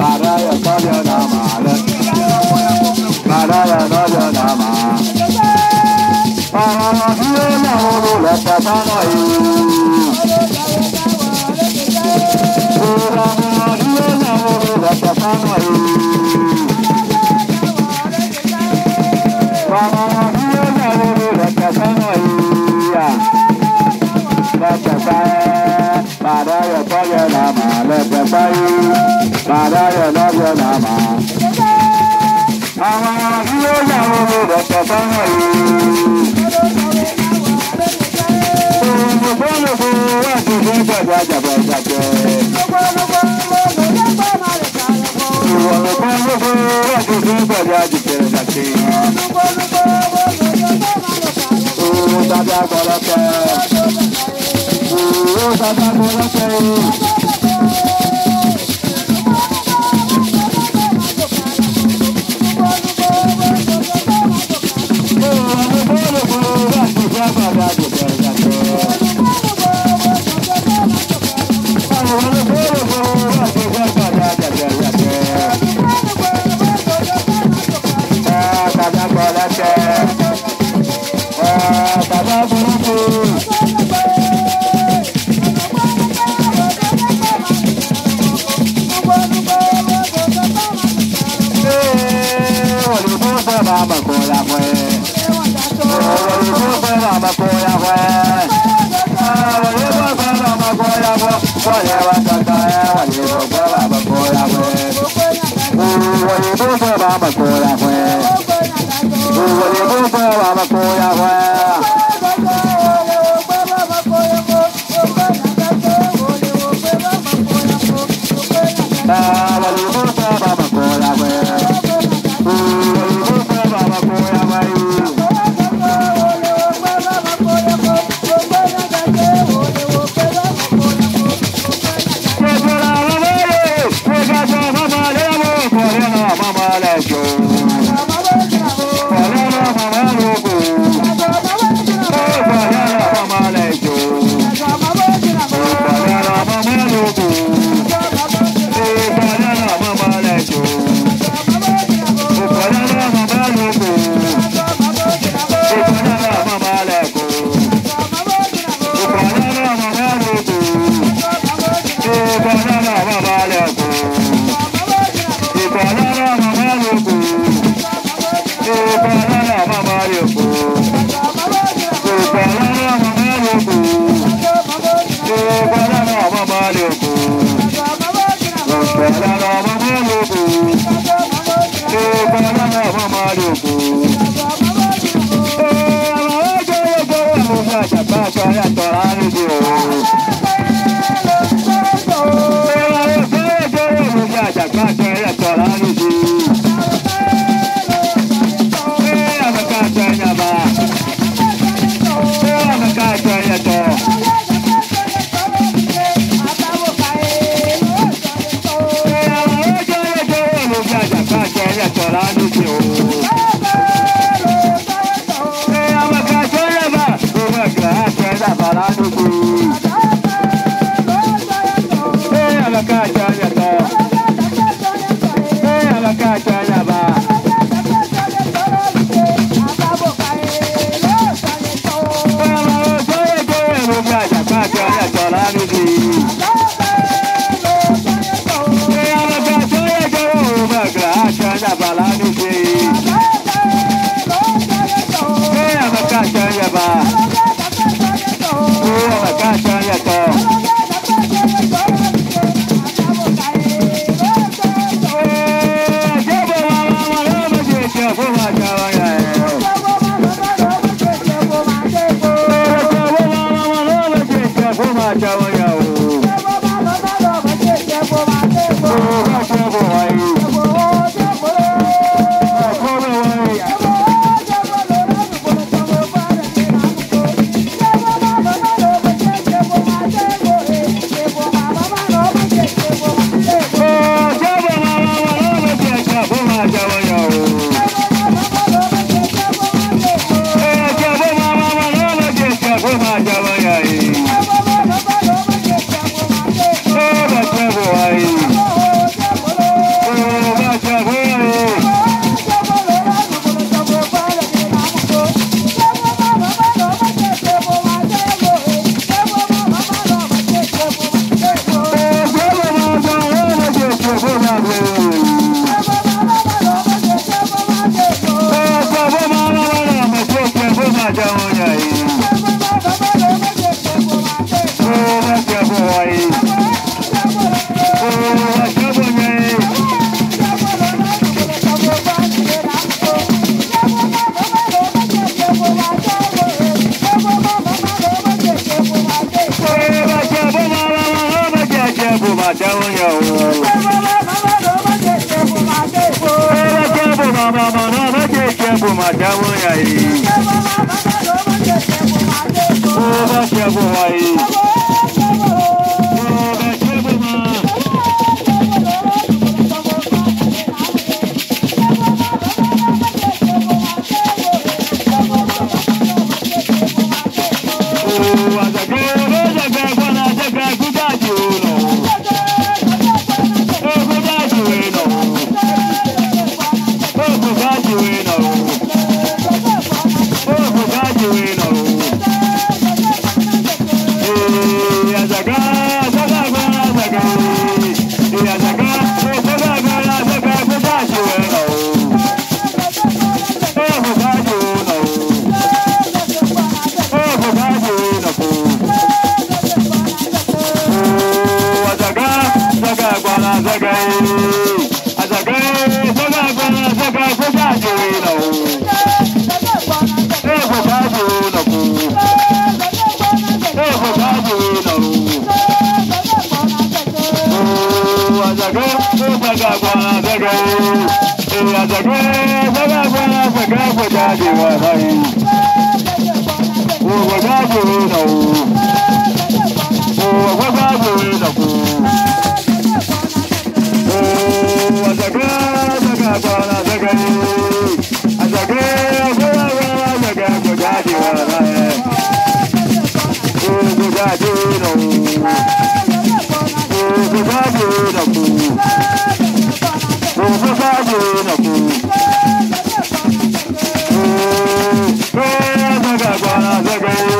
Maraya Sabia Namada Maraya Nobia Nama Parana Hiena Hulu Lata Panoi Parana Hiena Hulu Lata Madaya, Mama, bàdá yọ lọ́jọ́ náà mà. àwọn tí ó yà wọ́n rọ̀pọ̀ fọ́nrán yìí. òyìnbó lòbó wà tó fún jàjà jàbọ̀ jàjẹ́. ìwọ̀lùkọ́ lòbó wà tó fún jàjà jìjẹ̀rẹ̀ jàjẹ́. òwò bàbá gbọ́dọ̀ tẹ̀. òwò bàbá gbọ́dọ̀ tẹ̀. Olha ela cantar. Paraná, Babalha, yeah, yeah. yàwó yàwó. ṣé bó bá lọ sọ́dọ̀ ọmọ ṣe ìjẹ́bó máa dé bó. Chegou aí. oh, ina daga Thank you.